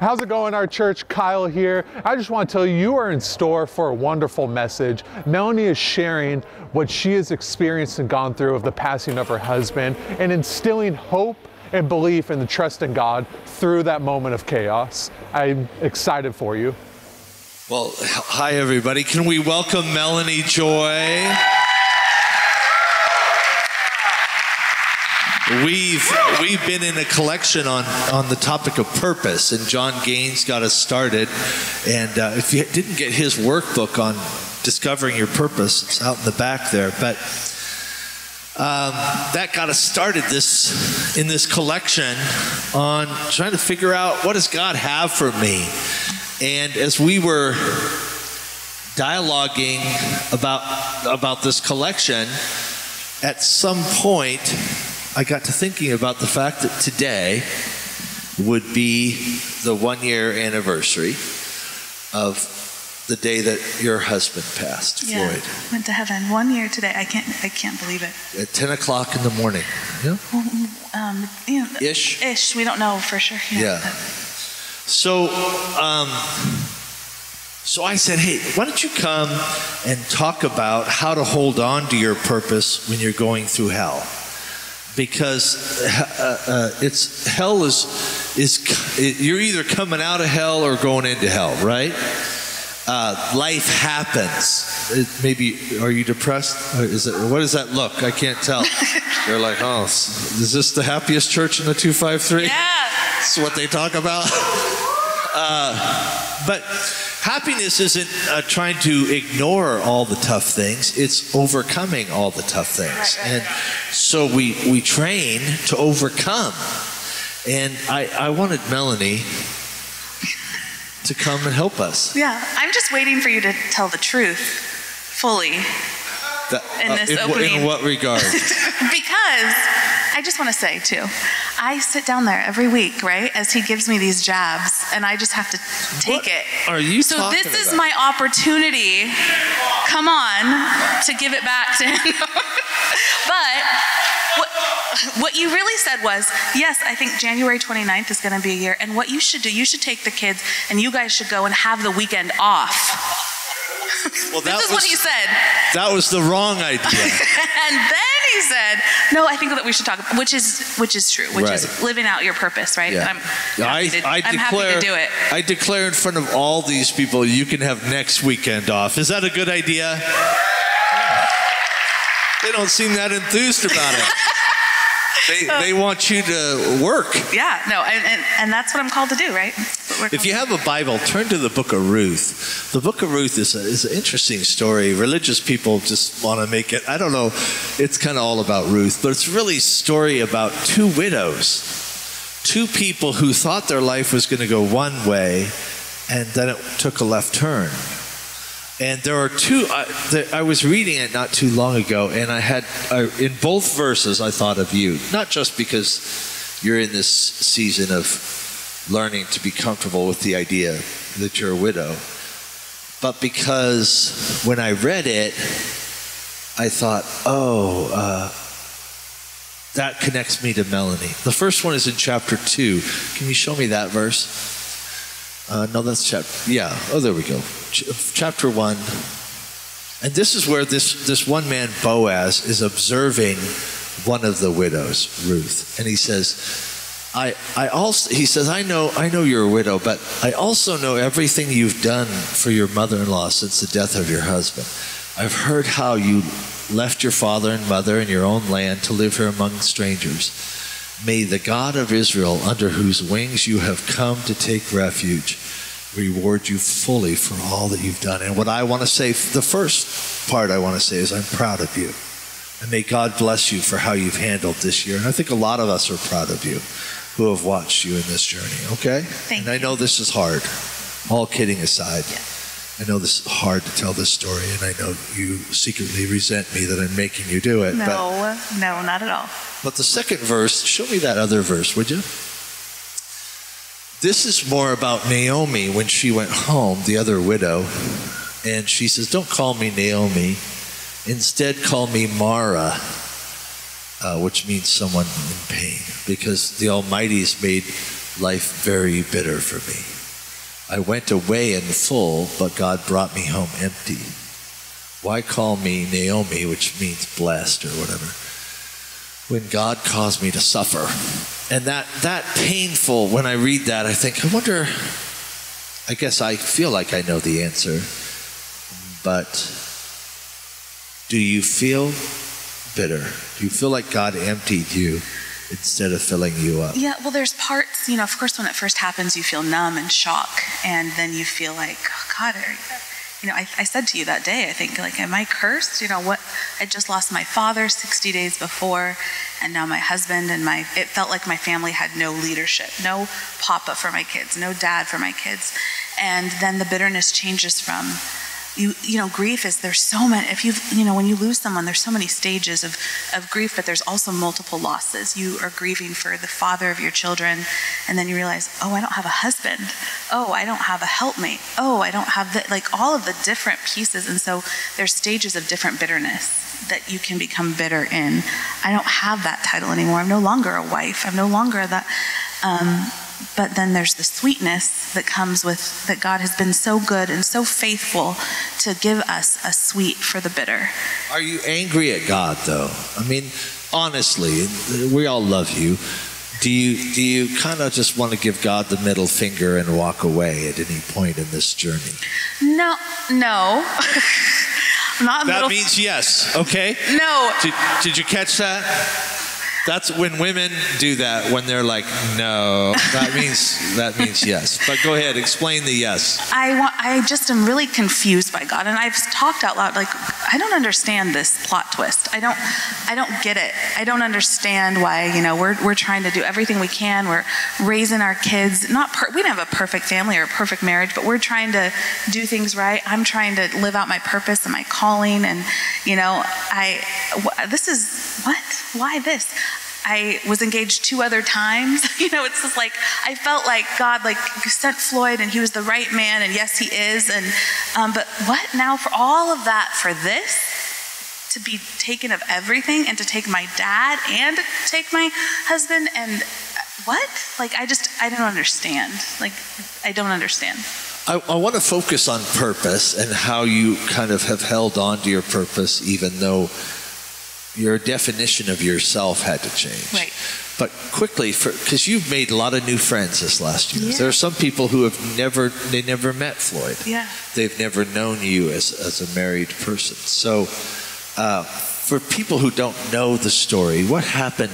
How's it going, our church? Kyle here. I just want to tell you, you are in store for a wonderful message. Melanie is sharing what she has experienced and gone through of the passing of her husband and instilling hope and belief and the trust in God through that moment of chaos. I'm excited for you. Well, hi, everybody. Can we welcome Melanie Joy? We've we've been in a collection on on the topic of purpose, and John Gaines got us started. And uh, if you didn't get his workbook on discovering your purpose, it's out in the back there. But um, that got us started this in this collection on trying to figure out what does God have for me. And as we were dialoguing about about this collection, at some point I got to thinking about the fact that today would be the one year anniversary of the day that your husband passed, Yeah, Floyd, went to heaven. One year today. I can't. I can't believe it. at 10 o'clock in the morning. Yeah? Um, you know, Ish? Ish. We don't know for sure. Yeah. So, um, so I said, hey, why don't you come and talk about how to hold on to your purpose when you're going through hell? Because uh, uh, it's hell is is you're either coming out of hell or going into hell, right? Uh, life happens. It, maybe are you depressed? Or Is it what does that look? I can't tell. They're like, oh, is this the happiest church in the two five three? Yeah. That's what they talk about. Uh, but happiness isn't uh, trying to ignore all the tough things, it's overcoming all the tough things. And so we, we train to overcome. And I, I wanted Melanie to come and help us. Yeah. I'm just waiting for you to tell the truth fully That- In this in, opening. in what regard? because I just want to say too, I sit down there every week, right, as he gives me these jabs, and I just have to take What it. are you So this is about? my opportunity. Come on, to give it back to him. but what, what you really said was, yes, I think January 29th is going to be a year, and what you should do, you should take the kids, and you guys should go and have the weekend off. Well, This is what he said. that was the wrong idea. And then he said, "No, I think that we should talk," which is which is true, which is living out your purpose, right? Yeah. I'm, I, to, I I'm declare, do it. I declare in front of all these people, you can have next weekend off. Is that a good idea? They don't seem that enthused about it. They, they want you to work. Yeah, no, and, and, and that's what I'm called to do, right? That's what we're If you have a Bible, turn to the book of Ruth. The book of Ruth is, a, is an interesting story. Religious people just want to make it, I don't know, it's kind of all about Ruth, but it's really a story about two widows, two people who thought their life was going to go one way, and then it took a left turn. And there are two, I, there, I was reading it not too long ago, and I had, I, in both verses, I thought of you. Not just because you're in this season of learning to be comfortable with the idea that you're a widow, but because when I read it, I thought, oh, uh, that connects me to Melanie. The first one is in chapter 2. Can you show me that verse? Uh, no, that's chapter. Yeah. Oh, there we go. Ch- chapter one. And this is where this this one man Boaz is observing one of the widows, Ruth, and he says, "I I also," he says, "I know I know you're a widow, but I also know everything you've done for your mother-in-law since the death of your husband. I've heard how you left your father and mother in your own land to live here among strangers." May the God of Israel, under whose wings you have come to take refuge, reward you fully for all that you've done. And what I want to say, the first part I want to say is, I'm proud of you. And may God bless you for how you've handled this year. And I think a lot of us are proud of you who have watched you in this journey, okay? Thank and I know this is hard, all kidding aside. I know this is hard to tell this story, and I know you secretly resent me that I'm making you do it. But No, no, not at all. but the second verse, show me that other verse, would you? This is more about Naomi when she went home, the other widow, and she says, Don't call me Naomi. Instead, call me Mara, uh, which means someone in pain, because the Almighty has made life very bitter for me. I went away in full, but God brought me home empty. Why call me Naomi, which means blessed or whatever, when God caused me to suffer? And that, that painful, when I read that, I think, I wonder, I guess I feel like I know the answer, but do you feel bitter? Do you feel like God emptied you instead of filling you up? Yeah, well, there's parts, you know, of course, when it first happens, you feel numb and shock, and then you feel like, oh, God, you know, I, I said to you that day, I think, like, am I cursed? You know, what? I just lost my father 60 days before, and now my husband, and my, it felt like my family had no leadership, no papa for my kids, no dad for my kids. And then the bitterness changes from, you you know grief is there's so many if you you know when you lose someone there's so many stages of of grief but there's also multiple losses. You are grieving for the father of your children and then you realize oh i don't have a husband. Oh i don't have a helpmate. Oh i don't have the like all of the different pieces and so there's stages of different bitterness that you can become bitter in. I don't have that title anymore. I'm no longer a wife. I'm no longer that um, but then there's the sweetness that comes with that God has been so good and so faithful to give us a sweet for the bitter. Are you angry at God though? I mean, honestly, we all love you. Do you do you kind of just want to give God the middle finger and walk away at any point in this journey? No, no. Not That middle. means yes. Okay. no. Did, did you catch that? That's when women do that when they're like, no. That means that means yes. But go ahead, explain the yes. I want, I just am really confused by God, and I've talked out loud like I don't understand this plot twist. I don't, I don't get it. I don't understand why you know we're we're trying to do everything we can. We're raising our kids. Not per, we don't have a perfect family or a perfect marriage, but we're trying to do things right. I'm trying to live out my purpose and my calling, and you know I this is what why this. I was engaged two other times. you know, it's just like I felt like God like sent Floyd, and he was the right man, and yes, he is. And um, but what now for all of that for this to be taken of everything, and to take my dad and take my husband, and what? Like I just I don't understand. Like I don't understand. I, I want to focus on purpose and how you kind of have held on to your purpose, even though your definition of yourself had to change. Right. But quickly, because you've made a lot of new friends this last year. Yeah. There are some people who have never, they never met Floyd. Yeah. They've never known you as, as a married person. So, uh, for people who don't know the story, what happened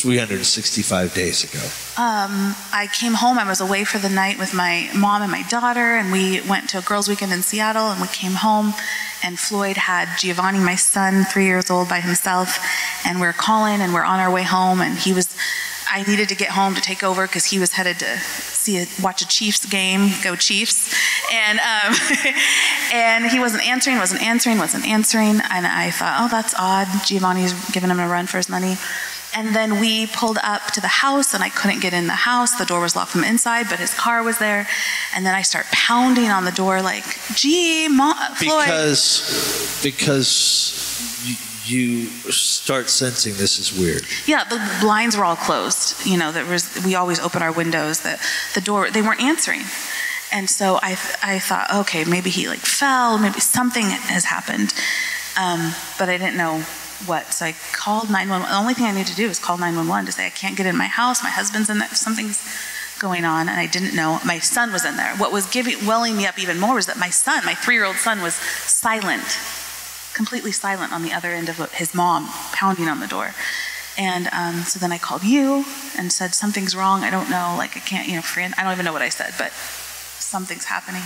365 days ago? Um, I came home. I was away for the night with my mom and my daughter, and we went to a girls' weekend in Seattle. And we came home, and Floyd had Giovanni, my son, three years old, by himself. And we're calling, and we're on our way home. And he was, I needed to get home to take over because he was headed to see a, watch a Chiefs game, go Chiefs. And um, and he wasn't answering, wasn't answering, wasn't answering. And I thought, oh, that's odd. Giovanni's giving him a run for his money. And then we pulled up to the house, and I couldn't get in the house. The door was locked from inside, but his car was there. And then I start pounding on the door, like, "Gee, Mom, Floyd." Because, because you, you start sensing this is weird. yeah, the blinds were all closed. You know, there was. We always open our windows. The the door, they weren't answering. And so I, I thought, okay, maybe he like fell, maybe something has happened, um, but I didn't know what. So I called 911. The only thing I need to do is call 911 to say I can't get in my house. My husband's in there. Something's going on, and I didn't know. My son was in there. What was giving, welling me up even more was that my son, my three-year-old son, was silent, completely silent on the other end of his mom pounding on the door. And um, so then I called you and said something's wrong. I don't know. Like I can't, you know, friend. I don't even know what I said, but something's happening.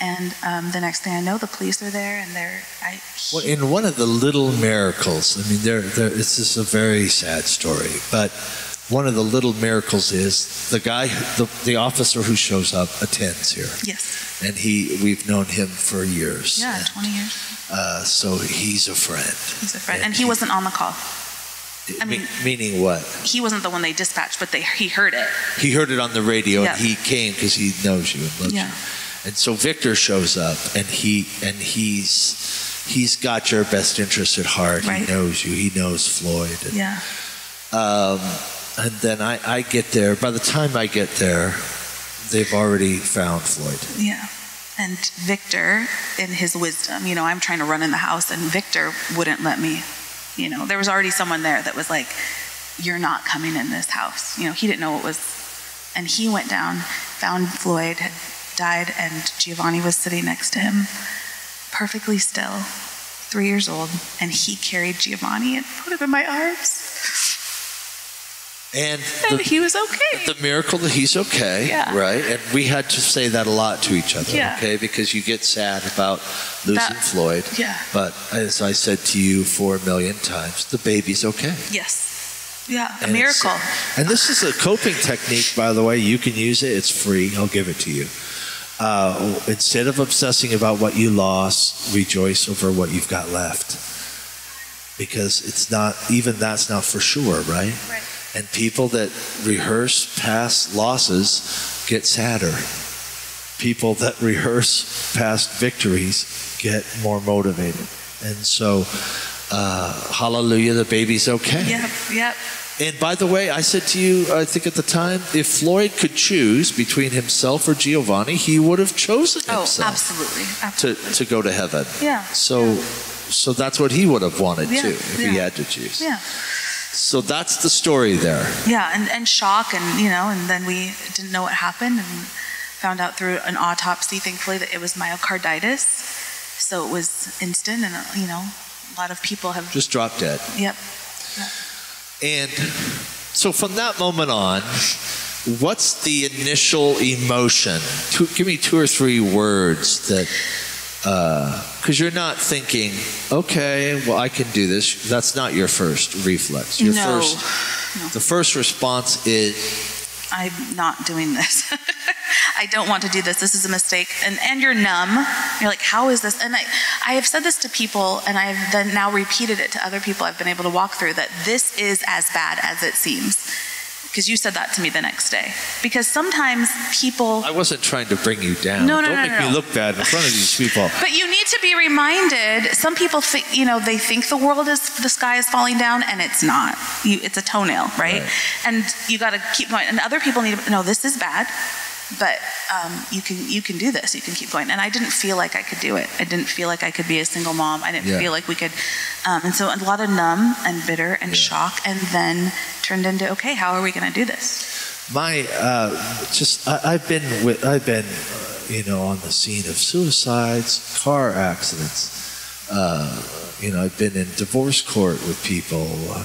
And um, the next thing I know, the police are there, and they're. I, Well, in one of the little miracles, I mean, there, there, this is a very sad story, but one of the little miracles is the guy, the, the officer who shows up attends here, yes. and he, we've known him for years. Yeah, And, 20 years. uh, so he's a friend. He's a friend, and he wasn't on the call. I Me- mean- meaning what? He wasn't the one they dispatched, but they he heard it. He heard it on the radio, Yeah. and he came because he knows you and loves Yeah. you. And so Victor shows up, and he and he's he's got your best interest at heart. Right. He knows you. He knows Floyd. And, Yeah. Um, and then I, I get there. By the time I get there, they've already found Floyd. Yeah. And Victor, in his wisdom, you know, I'm trying to run in the house, and Victor wouldn't let me. You know, there was already someone there that was like, You're not coming in this house. You know, he didn't know what was. And he went down, found Floyd, had died, and Giovanni was sitting next to him, perfectly still, three years old. And he carried Giovanni and put him in my arms. And, And the, he was okay. the miracle that he's okay, Yeah. right? And we had to say that a lot to each other, Yeah. okay? Because you get sad about losing That- Floyd. yeah. But as I said to you four million times, the baby's okay. Yes. Yeah, a And miracle. And this is a coping technique, by the way. You can use it. It's free. I'll give it to you. Uh, instead of obsessing about what you lost, rejoice over what you've got left. Because it's not, even that's not for sure, right? Right. And people that rehearse past losses get sadder. People that rehearse past victories get more motivated. And so, uh, hallelujah, the baby's okay. Yep, yep. And by the way, I said to you, I think at the time, if Floyd could choose between himself or Giovanni, he would have chosen Oh, himself absolutely. to, Absolutely. to go to heaven. Yeah. So, so that's what he would have wanted Yeah, too, if he had to choose. Yeah. So that's the story there. Yeah, and, and shock, and you know, and then we didn't know what happened, and found out through an autopsy, thankfully, that it was myocarditis. So it was instant, and you know, a lot of people have. Just dropped dead. Yep. And so from that moment on, what's the initial emotion? Two, give me two or three words that, uh, because you're not thinking, okay, well, I can do this. That's not your first reflex. Your No. first, No. the first response is, I'm not doing this. I don't want to do this. This is a mistake. And and you're numb. You're like, how is this? And I, I have said this to people, and I've then now repeated it to other people I've been able to walk through that this is as bad as it seems. Because you said that to me the next day. Because sometimes people. I wasn't trying to bring you down. No, no, Don't no, make no, me look bad in front of these people. But you need to be reminded. Some people think, you know, they think the world is, the sky is falling down, and it's not. You, it's a toenail, right? Right. And you got to keep going. And other people need to know this is bad, but um, you can you can do this. You can keep going. And I didn't feel like I could do it. I didn't feel like I could be a single mom. I didn't Yeah. feel like we could. Um, and so a lot of numb and bitter and Yeah. shock, and then turned into okay, how are we going to do this? My, uh, just I, I've been with, I've been, uh, you know, on the scene of suicides, car accidents. Uh, you know, I've been in divorce court with people, uh,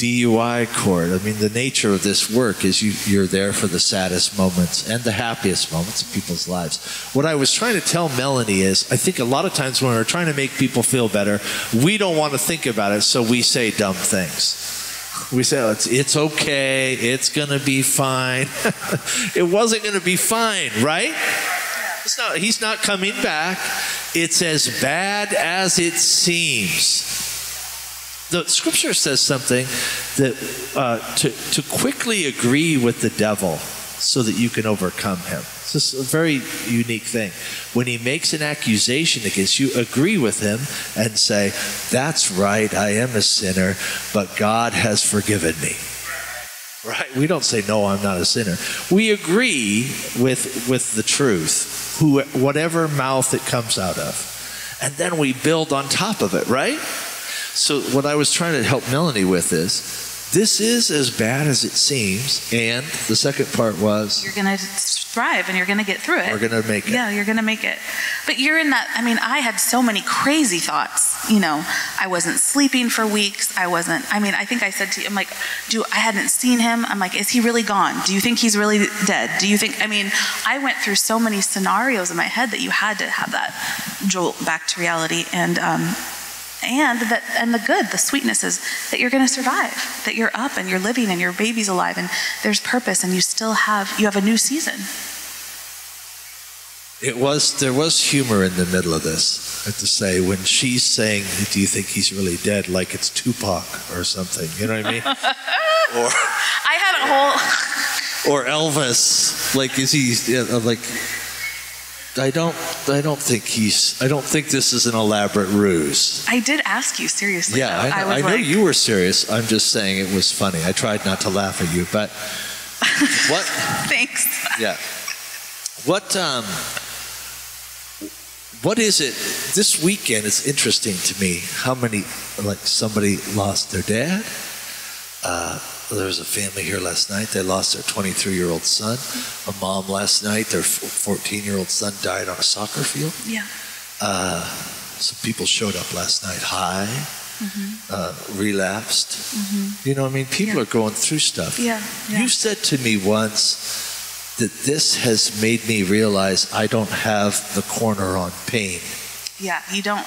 DUI court. I mean, the nature of this work is you, you're there for the saddest moments and the happiest moments of people's lives. What I was trying to tell Melanie is, I think a lot of times when we're trying to make people feel better, we don't want to think about it, so we say dumb things. We say, oh, it's, it's okay, it's going to be fine. it wasn't going to be fine, right? Not, he's not coming back. It's as bad as it seems. The scripture says something that uh, to, to quickly agree with the devil so that you can overcome him. It's a very unique thing. When he makes an accusation against you, agree with him and say, That's right, I am a sinner, but God has forgiven me. Right? We don't say, No, I'm not a sinner. We agree with, with the truth, who, whatever mouth it comes out of. And then we build on top of it, right? So, what I was trying to help Melanie with is this is as bad as it seems. And the second part was You're going to thrive, and you're going to get through it. we're going to make it. Yeah, you're going to make it. But you're in that, I mean, I had so many crazy thoughts. You know, I wasn't sleeping for weeks. I wasn't, I mean, I think I said to you, I'm like, do, I hadn't seen him. I'm like, is he really gone? Do you think he's really dead? Do you think, I mean, I went through so many scenarios in my head that you had to have that jolt back to reality. And, um, and that and the good the sweetness is that you're going to survive that you're up and you're living and your baby's alive and there's purpose and you still have you have a new season It was there was humor in the middle of this. I have to say when she's saying, "Do you think he's really dead?" Like it's Tupac or something. You know what I mean? or i had a whole or Elvis. Like is he uh, like? I don't. I don't think he's. I don't think this is an elaborate ruse. I did ask you seriously. Yeah, though. I, know, was I know like, you were serious. I'm just saying it was funny. I tried not to laugh at you, but what? Thanks. Yeah. What? Um. What is it? This weekend it's interesting to me how many like somebody lost their dad. Uh, there was a family here last night. They lost their 23 year old son. A mom last night. Their 14 year old son died on a soccer field. Yeah. Uh, some people showed up last night high, uh, relapsed. Mm-hmm. You know, I mean, people Yeah. are going through stuff. Yeah, yeah. You said to me once that this has made me realize I don't have the corner on pain. Yeah. You don't.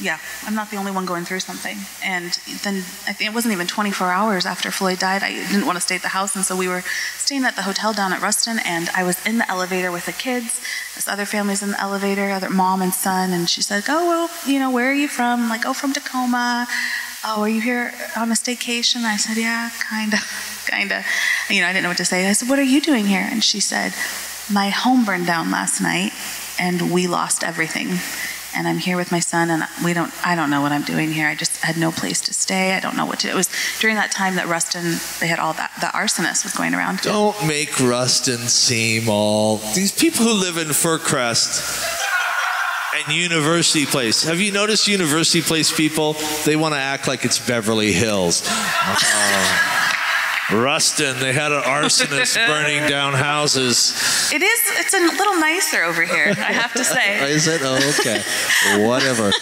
Yeah, I'm not the only one going through something. And then I think it wasn't even 24 hours after Floyd died. I didn't want to stay at the house, and so we were staying at the hotel down at Ruston. And I was in the elevator with the kids. This other family's in the elevator, other mom and son. And she said, "Oh well, you know, where are you from?" I'm like, "Oh, from Tacoma." Oh, are you here on a staycation? I said, "Yeah, kind of, kind of." You know, I didn't know what to say. I said, "What are you doing here?" And she said, "My home burned down last night, and we lost everything." And I'm here with my son, and we don't. I don't know what I'm doing here. I just had no place to stay. I don't know what to. It was during that time that Ruston, they had all that. The arsonist was going around. Don't make Ruston seem all these people who live in Fircrest and University Place. Have you noticed University Place people? They want to act like it's Beverly Hills. Oh. Ruston, they had an arsonist burning down houses. It is. It's a little nicer over here. I have to say. Is it? Oh, okay. Whatever.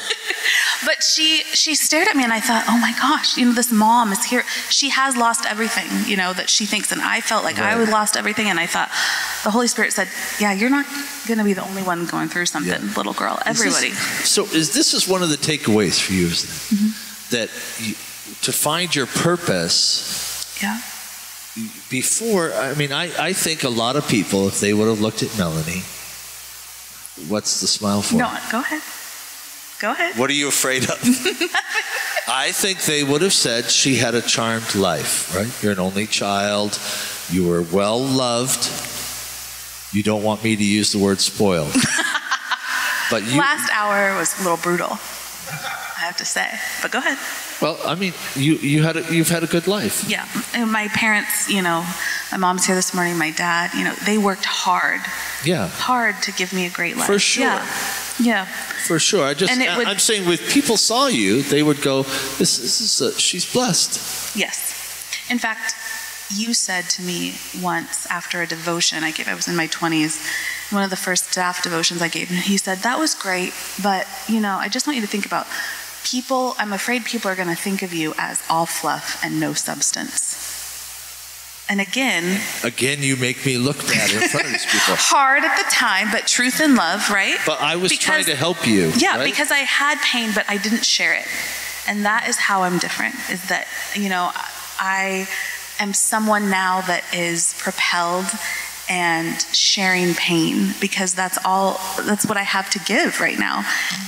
But she she stared at me, and I thought, oh my gosh, you know, this mom is here. She has lost everything, you know, that she thinks, and I felt like I Right. would lost everything, and I thought, the Holy Spirit said, yeah, you're not going to be the only one going through something, Yeah. little girl. Is this- Everybody. so is this is one of the takeaways for you, isn't it? Mm-hmm. That you, to find your purpose yeah. Before i mean I, I think a lot of people if they would have looked at melanie what's the smile for No, go ahead. Go ahead. what are you afraid of i think they would have said she had a charmed life right you're an only child you were well loved you don't want me to use the word spoiled but you Last hour was a little brutal, I have to say. But go ahead. Well i mean you, you had a, you've had a good life Yeah. And my parents, you know, my mom's here this morning, my dad, you know, they worked hard, yeah hard to give me a great life. For sure. Yeah. Yeah. For sure. I just, I- would- I'm saying, if people saw you, they would go, "This, this is, a, she's blessed." Yes. In fact, you said to me once after a devotion I gave, I was in my 20s, one of the first staff devotions I gave, and he said, That was great, but, you know, I just want you to think about people, I'm afraid people are going to think of you as all fluff and no substance. And again, Again, you make me look bad in front of these people. hard at the time, but truth and love, right? But I was trying to help you. Yeah, right? because I had pain, but I didn't share it. And that is how I'm different, is that, you know, I am someone now that is propelled and sharing pain because that's all, that's what I have to give right now.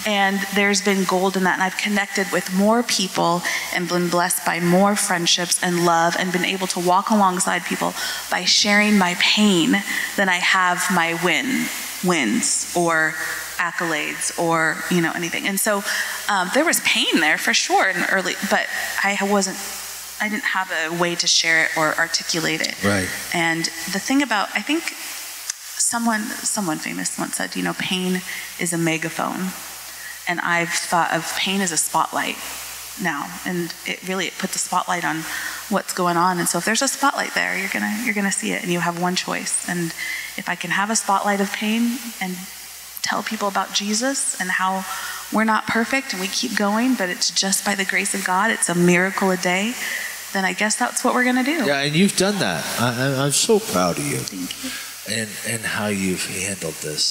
And there's been gold in that. And I've connected with more people and been blessed by more friendships and love and been able to walk alongside people by sharing my pain than I have my win, wins or accolades or you know anything and so um, there was pain there for sure in early but i wasn't i didn't have a way to share it or articulate it. Right. and the thing about i think someone someone famous once said you know pain is a megaphone. And i've thought of pain as a spotlight now. And it really it puts a spotlight on what's going on. And so if there's a spotlight there you're gonna you're gonna see it and you have one choice. And if i can have a spotlight of pain and tell people about jesus and how we're not perfect and we keep going but it's just by the grace of god it's a miracle a day then i guess that's what we're gonna do Yeah, and you've done that. I, I, I'm so proud of you thank you and and how you've handled this.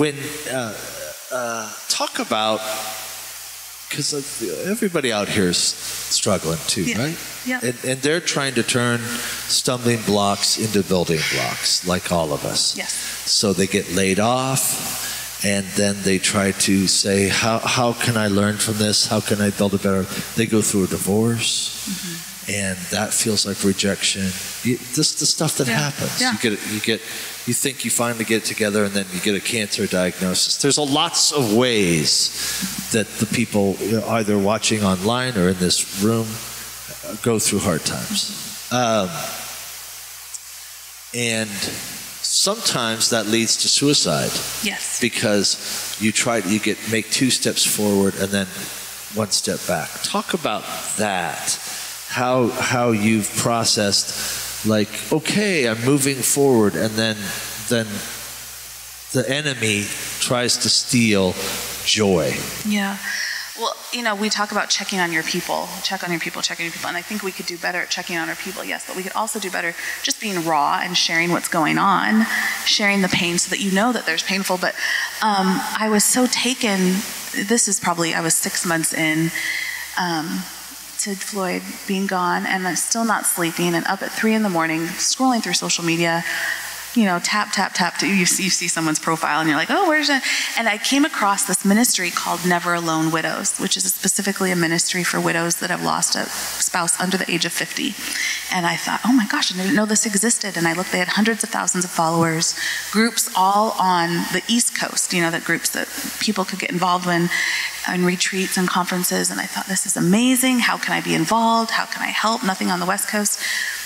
When uh, uh, talk about because everybody out here is struggling too, Yeah. right? Yeah. And, and they're trying to turn stumbling blocks into building blocks, like all of us. yes So they get laid off, and then they try to say, how, how can I learn from this? How can I build a better? They go through a divorce, and that feels like rejection. You, this the stuff that Yeah. happens. Yeah. You get you get you think you finally get it together, and then you get a cancer diagnosis. There's a lots of ways that the people either watching online or in this room uh, go through hard times, um, and sometimes that leads to suicide Yes. because you try you get make two steps forward and then one step back talk about that how how you've processed like okay i'm moving forward and then then the enemy tries to steal joy Yeah. Well, you know, we talk about checking on your people, check on your people, check on your people, and I think we could do better at checking on our people, yes, but we could also do better just being raw and sharing what's going on, sharing the pain so that you know that there's painful. But um, I was so taken, this is probably, I was six months in um, to Floyd being gone, and still not sleeping, and up at three in the morning, scrolling through social media, you know, tap, tap, tap, you see, you see someone's profile and you're like, oh, where's that? And I came across this ministry called Never Alone Widows, which is specifically a ministry for widows that have lost a spouse under the age of 50. And I thought, oh my gosh, I didn't know this existed. And I looked, they had hundreds of thousands of followers, groups all on the East Coast, you know, that groups that people could get involved in, in retreats and conferences. And I thought, this is amazing. How can I be involved? How can I help? Nothing on the West Coast.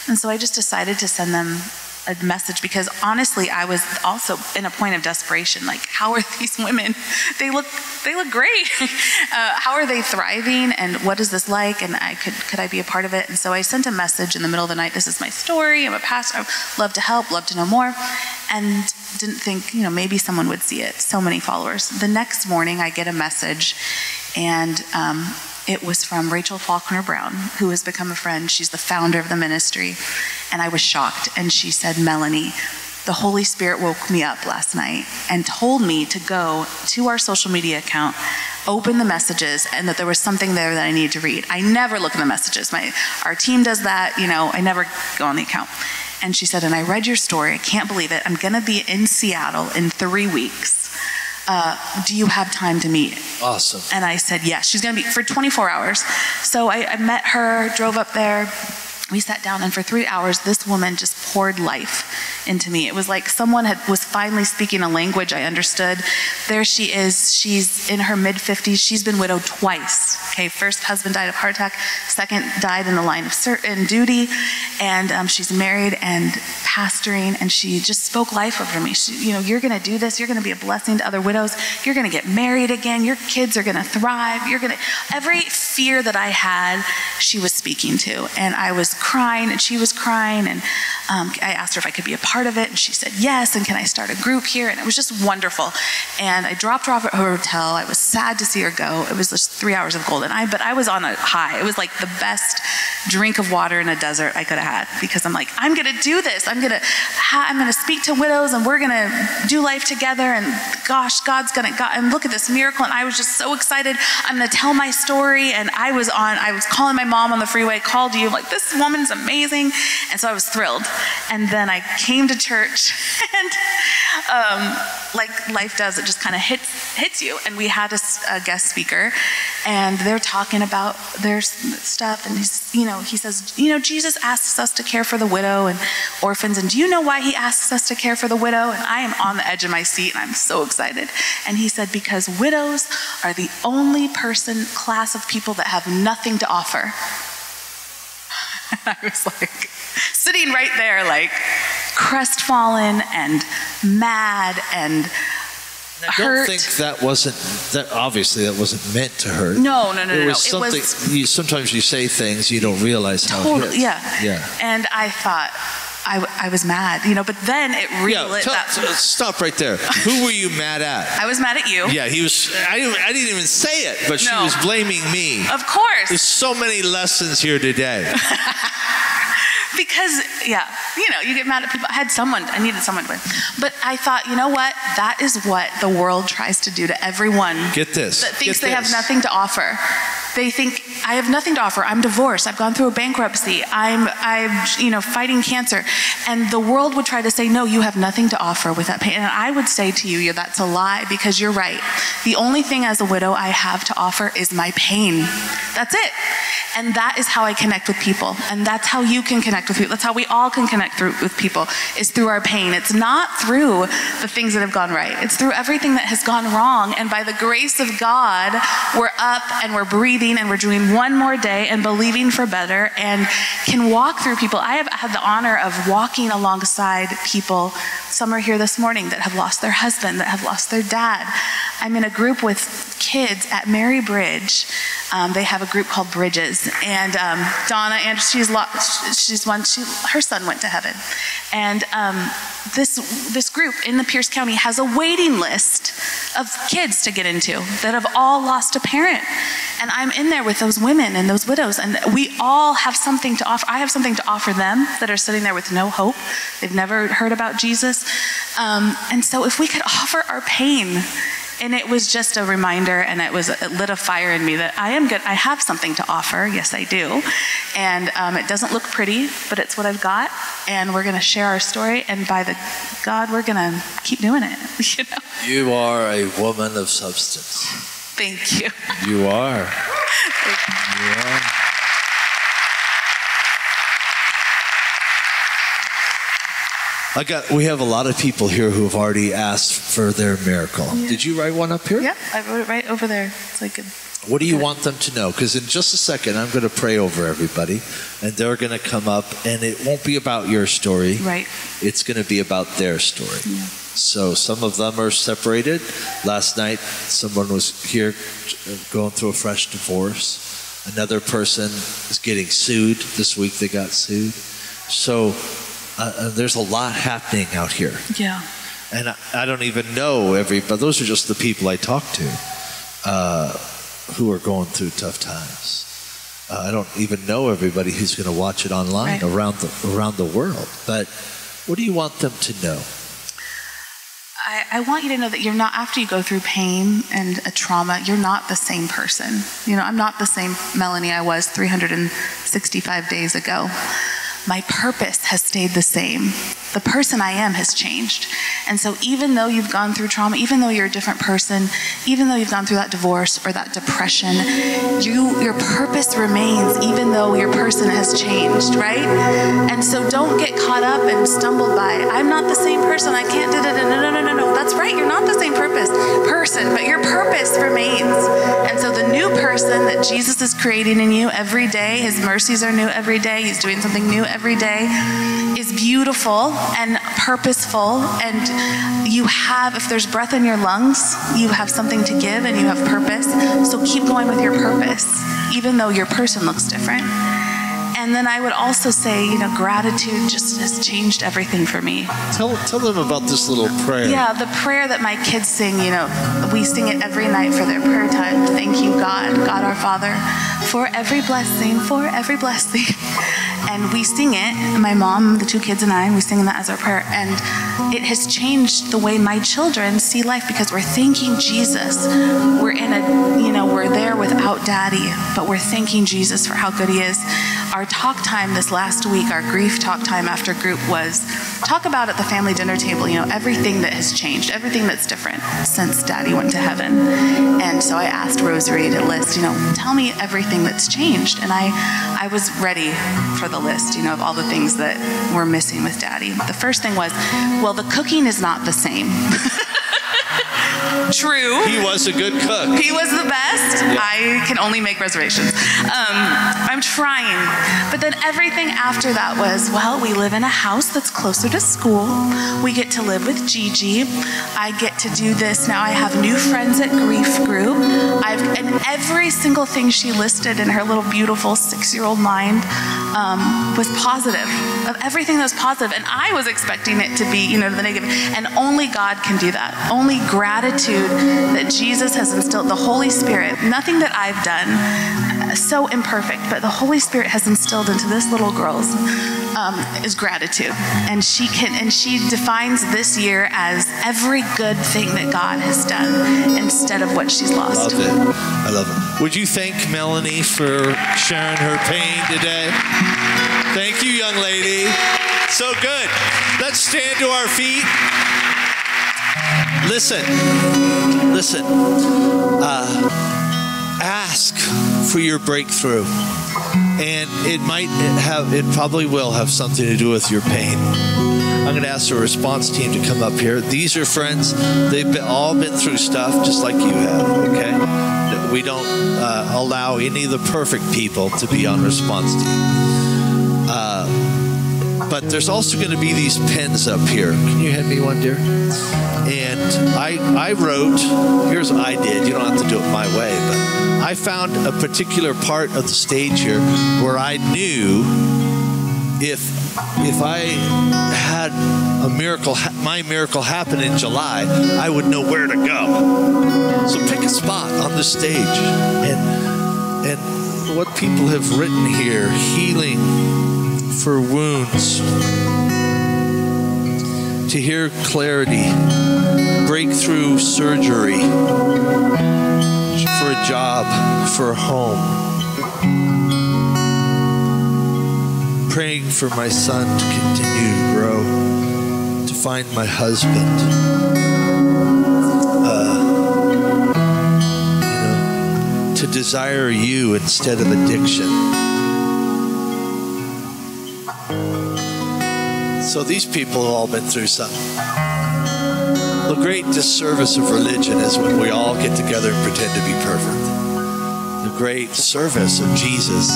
And so I just decided to send them a message because honestly I was also in a point of desperation. Like how are these women? They look they look great. Uh, how are they thriving? And what is this like? And I could could I be a part of it? And so I sent a message in the middle of the night. This is my story. I'm a pastor. I'd love to help love to know more. And didn't think you know maybe someone would see it. So many followers. The next morning I get a message and um, it was from Rachel Faulkner Brown, who has become a friend. She's the founder of the ministry. And I was shocked. And she said, Melanie, the Holy Spirit woke me up last night and told me to go to our social media account, open the messages, and that there was something there that I needed to read. I never look at the messages. My, our team does that. You know, I never go on the account. And she said, and I read your story. I can't believe it. I'm going to be in Seattle in three weeks. Uh, do you have time to meet? awesome And I said, yes. She's going to be for 24 hours. So I, I met her, drove up there. We sat down, and for three hours, this woman just poured life into me. It was like someone had, was finally speaking a language I understood. There she is. She's in her mid 50s. She's been widowed twice. Okay, first husband died of heart attack. Second died in the line of certain duty, and um, she's married and pastoring. And she just spoke life over me. She, you know, you're going to do this. You're going to be a blessing to other widows. You're going to get married again. Your kids are going to thrive. You're going to every fear that I had, she was speaking to, and I was crying, and she was crying, and um, I asked her if I could be a part of it, and she said yes. And can I start a group here? And it was just wonderful. And I dropped her off at her hotel. I was sad to see her go. It was just three hours of gold, and I but I was on a high. It was like the best drink of water in a desert I could have had because I'm like I'm gonna do this. I'm gonna ha- I'm gonna speak to widows, and we're gonna do life together. And gosh, God's gonna God, and look at this miracle. And I was just so excited. I'm gonna tell my story. And I was on. I was calling my mom on the freeway. Called you like this woman's amazing. And so I was thrilled. And then I came to church, and um, like life does, it just kind of hits hits you. And we had a guest speaker, and they're talking about their stuff. And he's, you know, he says, you know, Jesus asks us to care for the widow and orphans. And do you know why he asks us to care for the widow? And I am on the edge of my seat, and I'm so excited. And he said, because widows are the only person class of people that have nothing to offer. And I was like sitting right there, like crestfallen and mad and I don't think that wasn't that obviously that wasn't meant to hurt. No, no, no, it no, was no. It something. was- you, sometimes you say things you don't realize how. it totally, yeah, Yeah. And I thought I, I was mad, you know, but then it Yeah. relit tell- that. stop right there. Who were you mad at? I was mad at you. Yeah, he was. I didn't, I didn't even say it, but she was blaming me. Of course. There's so many lessons here today. because yeah you know you get mad at people. I had someone i needed someone to win but i thought you know what? That is what the world tries to do to everyone Get this. that thinks Get they have nothing to offer They think I have nothing to offer. I'm divorced. I've gone through a bankruptcy. I'm, I'm, you know, fighting cancer. And the world would try to say, no, you have nothing to offer with that pain. And I would say to you, yeah, that's a lie because you're right. The only thing as a widow I have to offer is my pain. That's it. And that is how I connect with people. And that's how you can connect with people. That's how we all can connect through, with people is through our pain. It's not through the things that have gone right. It's through everything that has gone wrong. And by the grace of God, we're up and we're breathing and we're doing one more day and believing for better and can walk through people. I have had the honor of walking alongside people. Some are here this morning that have lost their husband, that have lost their dad. I'm in a group with kids at Mary Bridge. Um, they have a group called Bridges, and um, Donna, and she's she's one. She, her son went to heaven, and um, this this group in the Pierce County has a waiting list of kids to get into that have all lost a parent, and I'm in there with those women and those widows, and we all have something to offer. I have something to offer them that are sitting there with no hope. They've never heard about Jesus, um, and so if we could offer our pain and it was just a reminder and it was it lit a fire in me that i am good i have something to offer. Yes i do. And um, it doesn't look pretty but it's what i've got. And we're going to share our story and by the god we're going to keep doing it you know? You are a woman of substance. Thank you. You are. You are I got. We have a lot of people here who have already asked for their miracle. Yeah. Did you write one up here? Yeah, I wrote it right over there. It's like a. What do you want them to know? Because in just a second, I'm going to pray over everybody, and they're going to come up, and it won't be about your story. Right. It's going to be about their story. Yeah. So some of them are separated. Last night, someone was here going through a fresh divorce. Another person is getting sued. This week they got sued. So uh, uh, there's a lot happening out here. Yeah. And I, I, don't even know every, but those are just the people I talk to uh, who are going through tough times. Uh, I don't even know everybody who's going to watch it online right. around the around the world. But what do you want them to know? I, I, want you to know that you're not, after you go through pain and a trauma, you're not the same person. You know, I'm not the same Melanie I was 365 days ago my purpose has stayed the same. The person I am has changed. And so, even though you've gone through trauma, even though you're a different person, even though you've gone through that divorce or that depression, you, your purpose remains, even though your person has changed, right? And so, don't get caught up and stumbled by, I'm not the same person, I can't do it. No, no, no, no, no. That's right, you're not the same purpose, person, but your purpose remains. And so, the new person that Jesus is creating in you every day, his mercies are new every day, he's doing something new every day, is beautiful and purposeful. And you have, if there's breath in your lungs, you have something to give and you have purpose. So keep going with your purpose, even though your person looks different. And then I would also say, you know, gratitude just has changed everything for me. Tell, tell them about this little prayer. Yeah, the prayer that my kids sing, you know, we sing it every night for their prayer time. Thank you, God, God our Father, for every blessing, for every blessing. And we sing it, my mom, the two kids, and I, we sing that as our prayer. And it has changed the way my children see life because we're thanking Jesus. We're in a, you know, we're there without daddy, but we're thanking Jesus for how good he is. Our talk time this last week, our grief talk time after group was talk about at the family dinner table, you know, everything that has changed, everything that's different since daddy went to heaven. And so I asked Rosary to list, you know, tell me everything that's changed. And I, I was ready for the list, you know, of all the things that were missing with daddy. The first thing was, well, the cooking is not the same. True. He was a good cook. He was the best. Yeah. I can only make reservations. Um, I'm trying. But then everything after that was well, we live in a house that's closer to school. We get to live with Gigi. I get to do this. Now I have new friends at Grief Group. I've, and every single thing she listed in her little beautiful six year old mind um, was positive, of everything that was positive. And I was expecting it to be, you know, the negative. And only God can do that. Only gratitude that Jesus has instilled, the Holy Spirit, nothing that I've done so imperfect, but the Holy Spirit has instilled into this little girl's um, is gratitude, and she can and she defines this year as every good thing that God has done instead of what she's lost. Love it. I love it. Would you thank Melanie for sharing her pain today? Thank you, young lady. So good. Let's stand to our feet. Listen, listen. Uh, ask for your breakthrough. And it might have it probably will have something to do with your pain. I'm going to ask the response team to come up here. These are friends. They've been, all been through stuff just like you have okay? We don't uh, allow any of the perfect people to be on response team. Uh, but there's also going to be these pens up here. Can you hand me one dear? And I, I wrote here's what i did. You don't have to do it my way but I found a particular part of the stage here where I knew if if I had a miracle, my miracle happen in July, I would know where to go. So pick a spot on the stage, and and what people have written here: healing for wounds, to hear clarity, breakthrough surgery for a job, for a home. Praying for my son to continue to grow, to find my husband. Uh, to desire you instead of addiction. So these people have all been through something. The great disservice of religion is when we all get together and pretend to be perfect. The great service of Jesus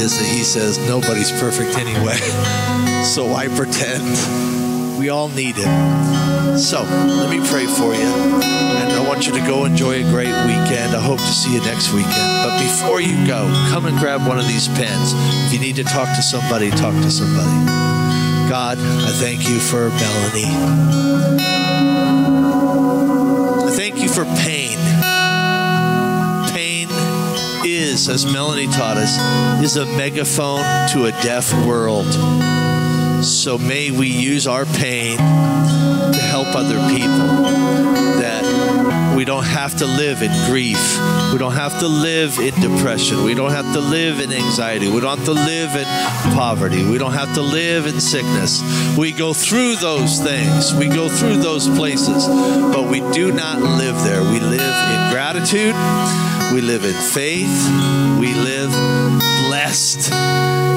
is that he says nobody's perfect anyway. so I pretend we all need him. So let me pray for you. And I want you to go enjoy a great weekend. I hope to see you next weekend. But before you go, come and grab one of these pens. If you need to talk to somebody, talk to somebody. God, I thank you for Melanie I thank you for pain. Pain is, as Melanie taught us, is a megaphone to a deaf world. So may we use our pain to help other people that we don't have to live in grief. We don't have to live in depression. We don't have to live in anxiety. We don't have to live in poverty. We don't have to live in sickness. We go through those things. We go through those places, but we do not live there. We live in gratitude. We live in faith. We live blessed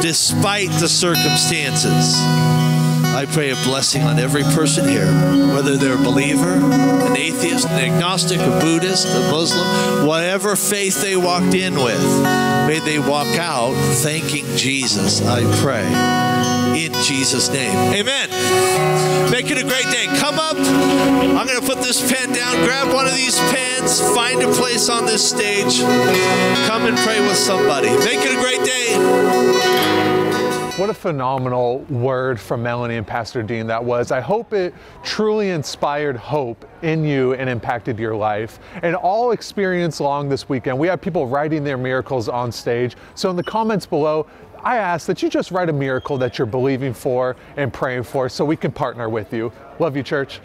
despite the circumstances. I pray a blessing on every person here, whether they're a believer, an atheist, an agnostic, a Buddhist, a Muslim, whatever faith they walked in with. May they walk out thanking Jesus, I pray. In Jesus' name. Amen. Make it a great day. Come up. I'm going to put this pen down. Grab one of these pens. Find a place on this stage. Come and pray with somebody. Make it a great day. What a phenomenal word from Melanie and Pastor Dean that was. I hope it truly inspired hope in you and impacted your life. And all experience long this weekend, we have people writing their miracles on stage. So in the comments below, I ask that you just write a miracle that you're believing for and praying for so we can partner with you. Love you, church.